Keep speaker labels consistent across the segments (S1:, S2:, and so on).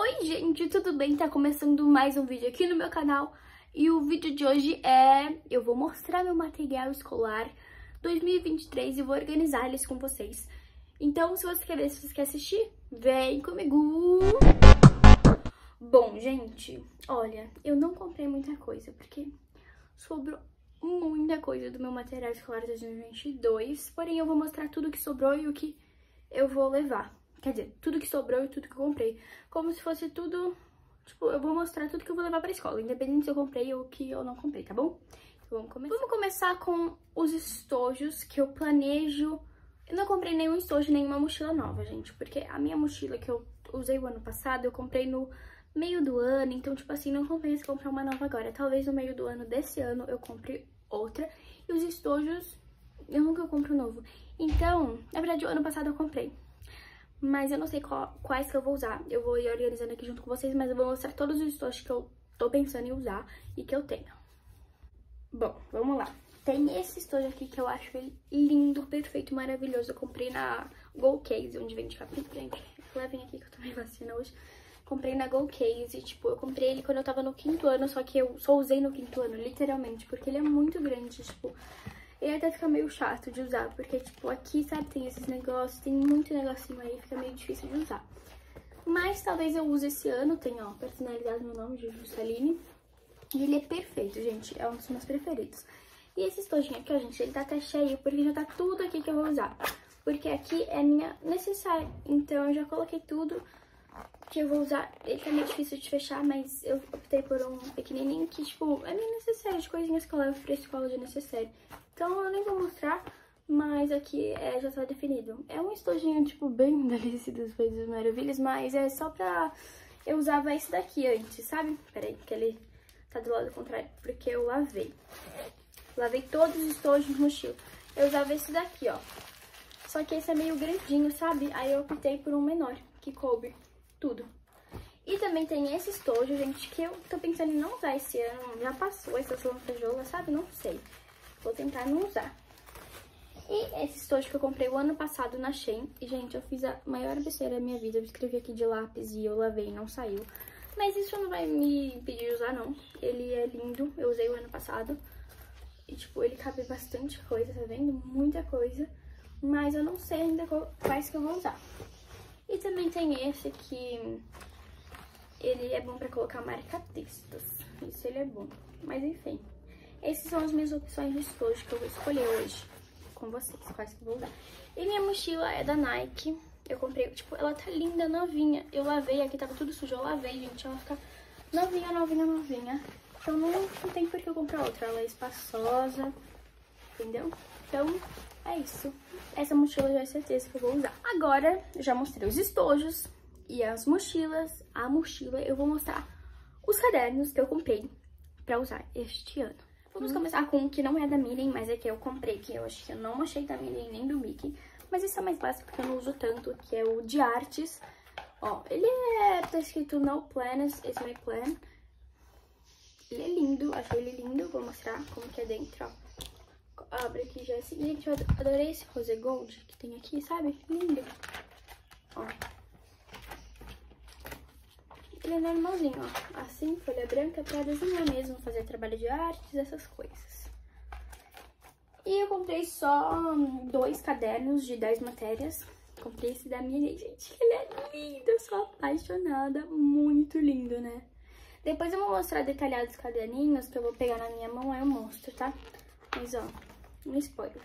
S1: Oi gente, tudo bem? Tá começando mais um vídeo aqui no meu canal e o vídeo de hoje é... eu vou mostrar meu material escolar 2023 e vou organizar eles com vocês. Então, se você quer ver, se você quer assistir, vem comigo! Bom, gente, olha, eu não comprei muita coisa porque sobrou muita coisa do meu material escolar 2022, porém eu vou mostrar tudo que sobrou e o que eu vou levar. Quer dizer, tudo que sobrou e tudo que eu comprei. Como se fosse tudo... Tipo, eu vou mostrar tudo que eu vou levar pra escola, independente se eu comprei ou que eu não comprei, tá bom? Então, vamos começar. Vamos começar com os estojos que eu planejo... Eu não comprei nenhum estojo, nenhuma mochila nova, gente, porque a minha mochila que eu usei o ano passado, eu comprei no meio do ano, então, tipo assim, não compensa comprar uma nova agora. Talvez no meio do ano desse ano eu compre outra. E os estojos, eu nunca compro novo. Então, na verdade, o ano passado eu comprei mas eu não sei qual, quais que eu vou usar. Eu vou ir organizando aqui junto com vocês, mas eu vou mostrar todos os estojos que eu tô pensando em usar e que eu tenho. Bom, vamos lá. Tem esse estojo aqui que eu acho ele lindo, perfeito, maravilhoso. Eu comprei na Go Case, onde vende capítulo, gente. Levem aqui que eu tomei vacina hoje. Comprei na Go Case, tipo, eu comprei ele quando eu tava no quinto ano, só que eu só usei no quinto ano, literalmente, porque ele é muito grande, tipo... E até fica meio chato de usar, porque, tipo, aqui, sabe, tem esses negócios, tem muito negocinho aí, fica meio difícil de usar. Mas talvez eu use esse ano, tem, ó, personalidade no nome de Jusceline. E ele é perfeito, gente, é um dos meus preferidos. E esse estojinho aqui, ó, gente, ele tá até cheio, porque já tá tudo aqui que eu vou usar. Porque aqui é minha necessária, então eu já coloquei tudo que eu vou usar. Ele tá meio difícil de fechar, mas eu optei por um pequenininho que, tipo, é minha necessária, de coisinhas que eu levo pra escola de necessário. Então eu nem vou mostrar, mas aqui é, já tá definido. É um estojinho, tipo, bem Alice das Coisas Maravilhas, mas é só pra... Eu usava esse daqui antes, sabe? Peraí, que ele tá do lado contrário, porque eu lavei. Lavei todos os estojos no mochila. Eu usava esse daqui, ó. Só que esse é meio grandinho, sabe? Aí eu optei por um menor, que coube tudo. E também tem esse estojo, gente, que eu tô pensando em não usar esse ano. Já passou essa lantejola, sabe? Não sei. Vou tentar não usar. E esse estojo que eu comprei o ano passado na Shein. E, gente, eu fiz a maior besteira da minha vida. Eu escrevi aqui de lápis e eu lavei e não saiu. Mas isso não vai me impedir de usar, não. Ele é lindo. Eu usei o ano passado. E, tipo, ele cabe bastante coisa, tá vendo? Muita coisa. Mas eu não sei ainda quais que eu vou usar. E também tem esse que ele é bom pra colocar marca-textos. Isso ele é bom. Mas, enfim. Essas são as minhas opções de estojo que eu vou escolher hoje com vocês, quais que vou usar. E minha mochila é da Nike. Eu comprei, tipo, ela tá linda, novinha. Eu lavei, aqui tava tudo sujo, eu lavei, gente. Ela fica novinha, novinha, novinha. Então não, não tem por que eu comprar outra. Ela é espaçosa, entendeu? Então, é isso. Essa mochila já é certeza que eu vou usar. Agora, já mostrei os estojos e as mochilas. A mochila, eu vou mostrar os cadernos que eu comprei pra usar este ano. Vamos começar com o que não é da Minnie, mas é que eu comprei, que eu acho que eu não achei da Minnie nem do Mickey. Mas esse é mais básico, porque eu não uso tanto, que é o de artes. Ó, ele é, tá escrito No Plans, It's My Plan. Ele é lindo, achei ele lindo, vou mostrar como que é dentro, ó. Abre aqui já esse. Gente, eu adorei esse rose gold que tem aqui, sabe? Lindo. Ó. É normalzinho, ó. Assim, folha branca pra desenhar mesmo, fazer trabalho de artes, essas coisas. E eu comprei só dois cadernos de 10 matérias. Comprei esse da minha, gente. Ele é lindo, eu sou apaixonada. Muito lindo, né? Depois eu vou mostrar detalhados os caderninhos que eu vou pegar na minha mão, aí eu mostro, tá? Mas, ó, um spoiler.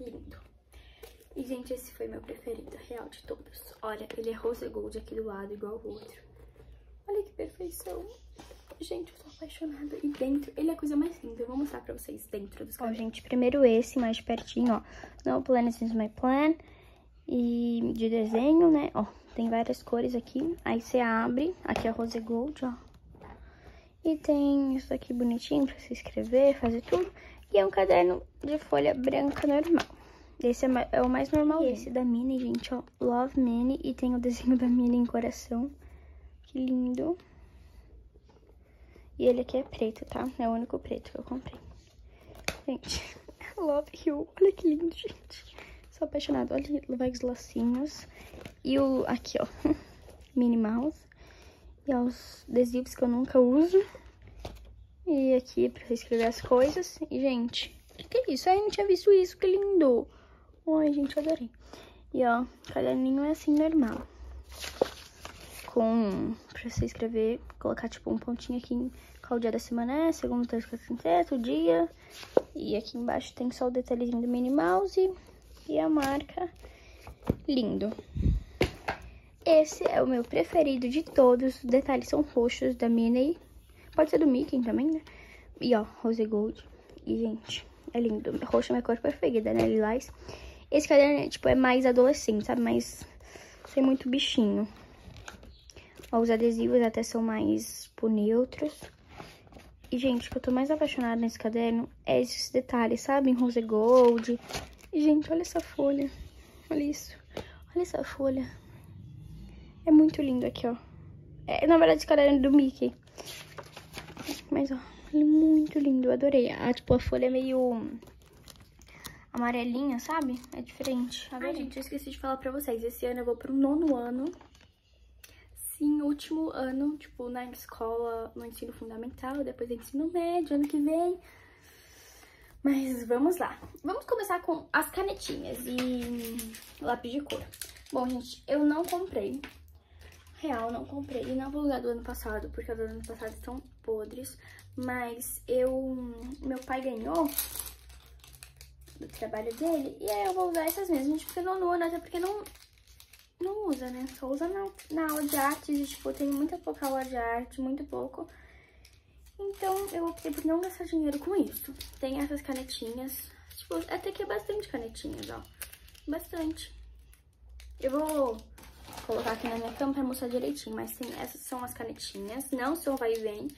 S1: Lindo. E, gente, esse foi meu preferido, real de todos. Olha, ele é rose gold aqui do lado, igual o outro. Olha que perfeição. Gente, eu tô apaixonada. E dentro, ele é a coisa mais linda. Eu vou mostrar pra vocês dentro dos cadernos. Ó, gente, primeiro esse, mais pertinho, ó. No Plan is my plan. E de desenho, né? Ó, tem várias cores aqui. Aí você abre. Aqui é rose gold, ó. E tem isso aqui bonitinho pra você escrever, fazer tudo. E é um caderno de folha branca normal. Esse é, é o mais normal. E esse da Minnie, gente, ó. Love Minnie. E tem o desenho da Minnie em coração. Que lindo. E ele aqui é preto, tá? É o único preto que eu comprei. Gente, love you. Olha que lindo, gente. Sou apaixonada. Olha os lacinhos. E o... Aqui, ó. Minnie Mouse. E os adesivos que eu nunca uso. E aqui pra escrever as coisas. E, gente, o que, que, é isso? Ai, não tinha visto isso, que lindo. Ai, gente, adorei. E, ó, caderninho é assim, normal. Com, pra você escrever, colocar, tipo, um pontinho aqui qual dia da semana é, segundo, terça, quarta, quinta, sexta, dia. E aqui embaixo tem só o detalhezinho do Minnie Mouse e a marca. Lindo. Esse é o meu preferido de todos. Os detalhes são roxos da Minnie. Pode ser do Mickey também, né? E ó, rose gold. E, gente, é lindo. Roxo é minha cor preferida, né? Lilás. Esse caderno, tipo, é mais adolescente, sabe? Mais sem muito bichinho. Os adesivos até são mais, tipo, neutros. E, gente, o que eu tô mais apaixonada nesse caderno é esses detalhes, sabe? Em rose gold. E, gente, olha essa folha. Olha isso. Olha essa folha. É muito lindo aqui, ó. É, na verdade, esse caderno é do Mickey. Mas, ó, ele é muito lindo. Eu adorei. Ah, tipo, a folha é meio amarelinha, sabe? É diferente. Ai, gente, eu esqueci de falar pra vocês. Esse ano eu vou pro nono ano sim, último ano, tipo, na escola, no ensino fundamental, depois ensino médio, ano que vem. Mas vamos lá. Vamos começar com as canetinhas e lápis de cor. Bom, gente, eu não comprei. Real, não comprei. E não vou usar do ano passado, porque as do ano passado estão podres. Mas eu... Meu pai ganhou do trabalho dele. E aí eu vou usar essas mesmas, gente, porque não no ano, até porque não, não usa, né? Só usa na, na aula de artes e, tipo, tem muita pouca aula de arte, muito pouco. Então, eu optei por não gastar dinheiro com isso. Tem essas canetinhas, tipo, até que é bastante canetinhas, ó. Bastante. Eu vou colocar aqui na minha cama pra mostrar direitinho, mas tem essas são as canetinhas, não são vai e vem.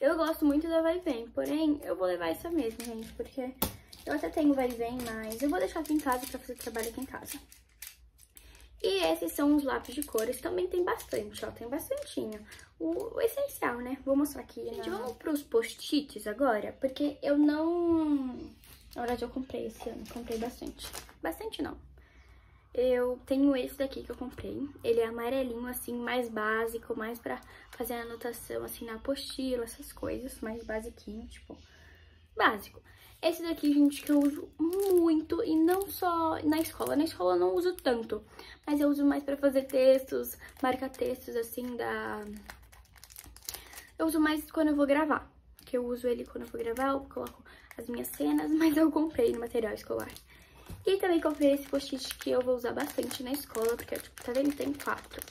S1: Eu gosto muito da vai e vem, porém, eu vou levar essa mesmo, gente, porque eu até tenho vai e vem, mas eu vou deixar aqui em casa pra fazer trabalho aqui em casa. E esses são os lápis de cores, também tem bastante, ó, tem bastantinho. O, o essencial, né? Vou mostrar aqui. Gente, na... vamos pros post-its agora, porque eu não... Na verdade, eu comprei esse ano, comprei bastante. Bastante não. Eu tenho esse daqui que eu comprei. Ele é amarelinho, assim, mais básico, mais pra fazer anotação, assim, na apostila, essas coisas. Mais basiquinho, tipo, básico. Esse daqui, gente, que eu uso muito e não só na escola. Na escola eu não uso tanto, mas eu uso mais pra fazer textos, marcar textos, assim, da... Eu uso mais quando eu vou gravar, que eu uso ele quando eu vou gravar, eu coloco as minhas cenas, mas eu comprei no material escolar. E também comprei esse post-it que eu vou usar bastante na escola, porque, tipo, tá vendo? Tem quatro.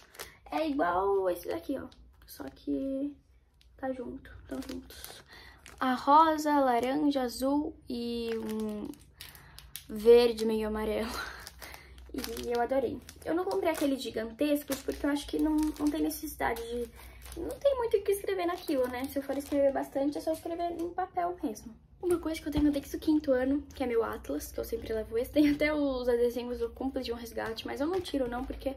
S1: É igual esse daqui, ó, só que tá junto, estão juntos a rosa, laranja, azul e um verde meio amarelo. E eu adorei. Eu não comprei aqueles gigantescos porque eu acho que não, não tem necessidade de... Não tem muito o que escrever naquilo, né? Se eu for escrever bastante, é só escrever em papel mesmo. Uma coisa que eu tenho desde o quinto ano, que é meu Atlas, que eu sempre levo esse. Tem até os adesivos do Cúmplice de um Resgate, mas eu não tiro não, porque...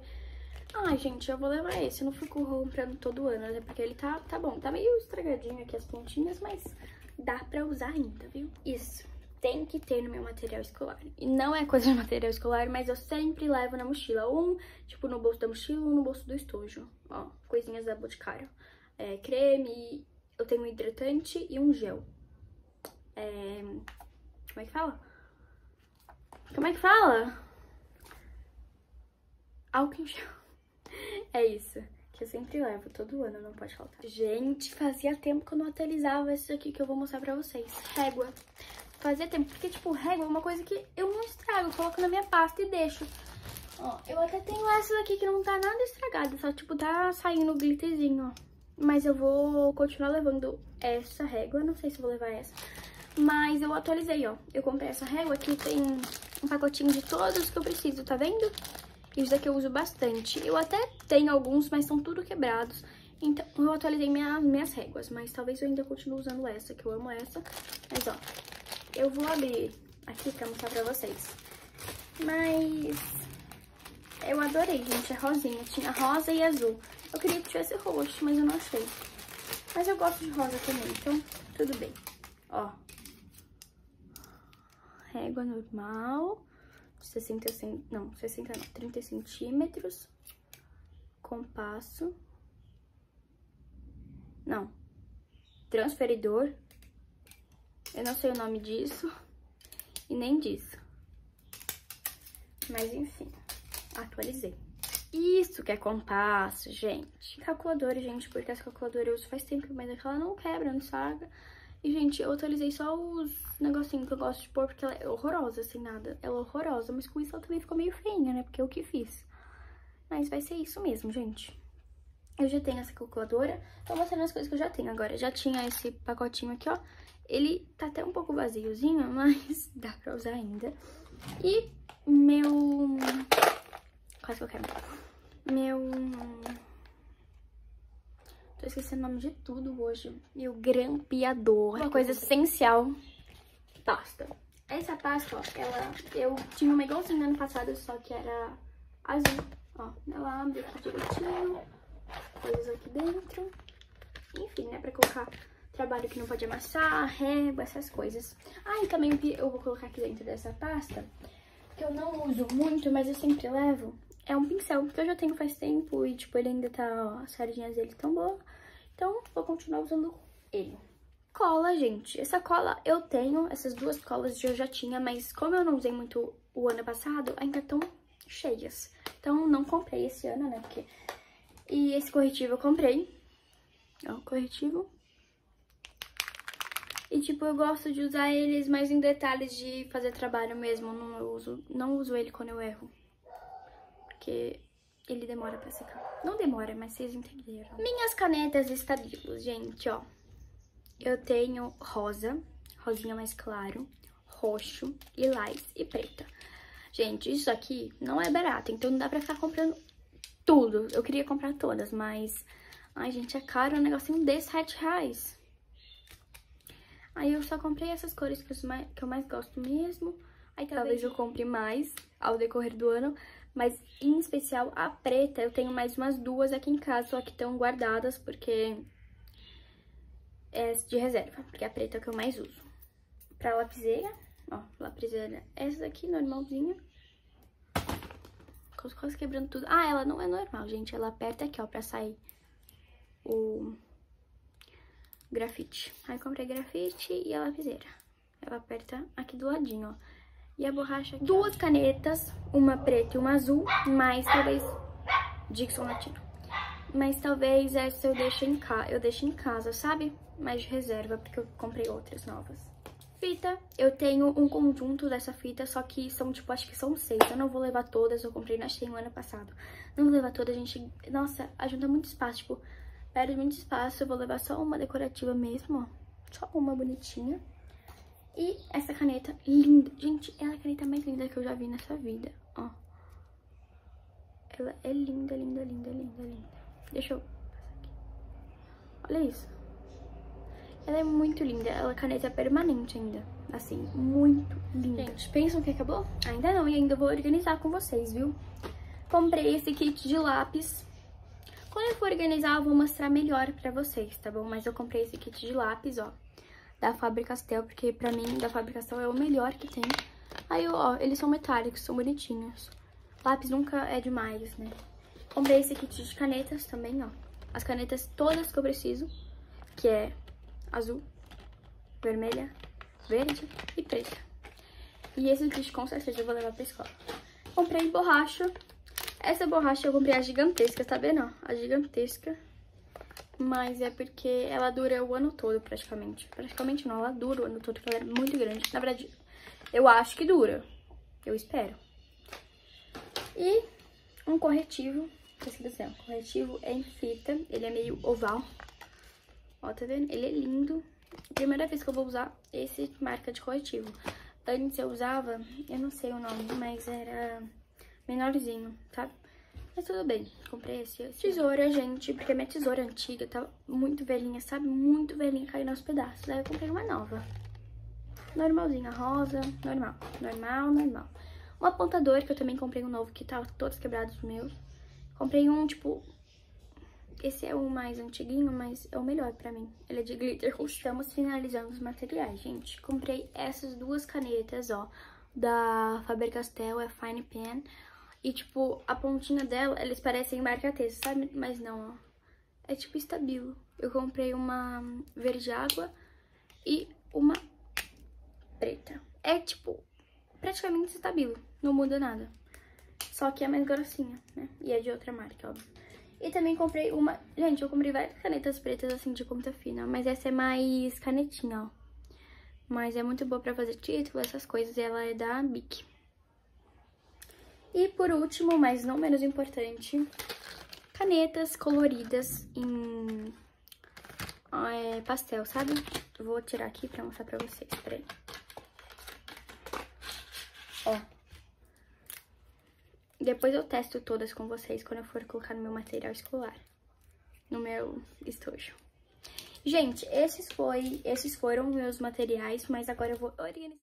S1: Ai, gente, eu vou levar esse. Eu não fico comprando todo ano, né? Porque ele tá, tá bom. Tá meio estragadinho aqui as pontinhas, mas dá pra usar ainda, viu? Isso tem que ter no meu material escolar. E não é coisa de material escolar, mas eu sempre levo na mochila. Um, tipo, no bolso da mochila ou no bolso do estojo. Ó, coisinhas da Boticário. É, creme, eu tenho um hidratante e um gel. É... Como é que fala? Como é que fala? Álcool em gel. É isso que eu sempre levo, todo ano, não pode faltar. Gente, fazia tempo que eu não atualizava isso aqui que eu vou mostrar pra vocês. Régua. Fazia tempo, porque, tipo, régua é uma coisa que eu não estrago, eu coloco na minha pasta e deixo. Ó, eu até tenho essa daqui que não tá nada estragada, só, tipo, tá saindo o glitterzinho, ó. Mas eu vou continuar levando essa régua, não sei se vou levar essa. Mas eu atualizei, ó. Eu comprei essa régua aqui, tem um pacotinho de todos que eu preciso, tá vendo? Isso daqui eu uso bastante. Eu até tenho alguns, mas são tudo quebrados. Então, eu atualizei minha, minhas réguas, mas talvez eu ainda continue usando essa, que eu amo essa. Mas, ó, eu vou abrir aqui pra mostrar pra vocês. Mas eu adorei, gente, é rosinha. Tinha rosa e azul. Eu queria que tivesse roxo, mas eu não achei. Mas eu gosto de rosa também, então tudo bem. Ó. Régua normal. 60, não, 60 não, 30 centímetros, compasso, Não. Transferidor. Eu não sei o nome disso. E nem disso. Mas enfim, atualizei. Isso que é compasso, gente. Calculadora, gente, porque essa calculadora eu uso faz tempo, mas é ela não quebra, não saga. E, gente, eu atualizei só os negocinhos que eu gosto de pôr, porque ela é horrorosa, sem nada. Ela é horrorosa, mas com isso ela também ficou meio feinha, né? Porque eu que fiz. Mas vai ser isso mesmo, gente. Eu já tenho essa calculadora. Tô mostrando as coisas que eu já tenho agora. Já tinha esse pacotinho aqui, ó. Ele tá até um pouco vaziozinho, mas dá pra usar ainda. E meu... Quase que eu quero. Meu... Tô esquecendo o nome de tudo hoje. Meu grampeador. Uma coisa essencial. Pasta. Essa pasta, ó, ela... Eu tinha uma igualzinha no ano passado, só que era azul. Ó, ela abre aqui direitinho. Coisas aqui dentro. Enfim, né, pra colocar trabalho que não pode amassar, régua, essas coisas. Ah, e também eu vou colocar aqui dentro dessa pasta, que eu não uso muito, mas eu sempre levo, é um pincel, que eu já tenho faz tempo e, tipo, ele ainda tá, as sardinhas dele tão boas. Então, vou continuar usando ele. Cola, gente. Essa cola eu tenho, essas duas colas eu já tinha, mas como eu não usei muito o ano passado, ainda estão cheias. Então, não comprei esse ano, né, porque... E esse corretivo eu comprei. Ó, corretivo. E, tipo, eu gosto de usar eles mais em detalhes de fazer trabalho mesmo. Não uso, não uso ele quando eu erro. Porque ele demora pra secar. Não demora, mas vocês entenderam. Minhas canetas estabilos, gente, ó. Eu tenho rosa, rosinha mais claro, roxo, lilás e preta. Gente, isso aqui não é barato, então não dá pra ficar comprando tudo. Eu queria comprar todas, mas... Ai, gente, é caro um negocinho de 7 reais. Aí eu só comprei essas cores que eu mais, que eu mais gosto mesmo. Aí talvez eu compre mais ao decorrer do ano. Mas, em especial, a preta, eu tenho mais umas duas aqui em casa, só que estão guardadas, porque é de reserva, porque a preta é o que eu mais uso. Pra lapiseira, ó, lapiseira essa daqui, normalzinha. Quase quebrando tudo. Ah, ela não é normal, gente, ela aperta aqui, ó, pra sair o grafite. Aí comprei grafite e a lapiseira. Ela aperta aqui do ladinho, ó. E a borracha aqui, Duas ó. canetas, uma preta e uma azul, mas talvez... Dixon latino. Mas talvez essa eu deixe em, ca... eu deixe em casa, sabe? Mais de reserva, porque eu comprei outras novas. Fita, eu tenho um conjunto dessa fita, só que são, tipo, acho que são seis. Eu não vou levar todas, eu comprei na Shein no ano passado. Não vou levar todas, gente... Nossa, ajuda muito espaço, tipo... Perde muito espaço, eu vou levar só uma decorativa mesmo, ó. Só uma bonitinha. E essa caneta linda. Gente, ela é a caneta mais linda que eu já vi nessa vida, ó. Ela é linda, linda, linda, linda, linda. Deixa eu passar aqui. Olha isso. Ela é muito linda. Ela é caneta permanente ainda. Assim, muito linda. Gente, pensam que acabou? Ainda não, e ainda vou organizar com vocês, viu? Comprei esse kit de lápis. Quando eu for organizar, eu vou mostrar melhor pra vocês, tá bom? Mas eu comprei esse kit de lápis, ó da Faber-Castell, porque pra mim, da Faber-Castell é o melhor que tem. Aí, ó, eles são metálicos, são bonitinhos. Lápis nunca é demais, né? Comprei esse kit de canetas também, ó. As canetas todas que eu preciso, que é azul, vermelha, verde e preta. E esse kit com certeza eu vou levar pra escola. Comprei borracha. Essa borracha eu comprei a gigantesca, tá vendo? A gigantesca. Mas é porque ela dura o ano todo, praticamente. Praticamente não, ela dura o ano todo, porque ela é muito grande. Na verdade, eu acho que dura. Eu espero. E um corretivo, esqueci assim, corretivo é em fita, ele é meio oval. Ó, tá vendo? Ele é lindo. Primeira vez que eu vou usar esse marca de corretivo. Antes eu usava, eu não sei o nome, mas era menorzinho, sabe? Mas tudo bem, comprei esse, esse tesoura, gente, porque minha tesoura antiga tá muito velhinha, sabe? Muito velhinha, caindo aos pedaços. Aí eu comprei uma nova. Normalzinha, rosa, normal, normal, normal. Um apontador, que eu também comprei um novo, que tá todos quebrados meus. Comprei um, tipo... Esse é o mais antiguinho, mas é o melhor pra mim. Ele é de glitter. Estamos finalizando os materiais, gente. Comprei essas duas canetas, ó, da Faber-Castell, é Fine Pen. E, tipo, a pontinha dela, eles parecem marca-texto, sabe? Mas não, ó. é tipo estabilo. Eu comprei uma verde água e uma preta. É tipo, praticamente estabilo, não muda nada. Só que é mais grossinha, né? E é de outra marca, óbvio. E também comprei uma... Gente, eu comprei várias canetas pretas, assim, de ponta fina. Mas essa é mais canetinha, ó. Mas é muito boa pra fazer título, essas coisas. E ela é da Bic. E por último, mas não menos importante, canetas coloridas em é, pastel, sabe? Vou tirar aqui pra mostrar pra vocês, peraí. Ó. Depois eu testo todas com vocês quando eu for colocar no meu material escolar. No meu estojo. Gente, esses, foi, esses foram meus materiais, mas agora eu vou organizar.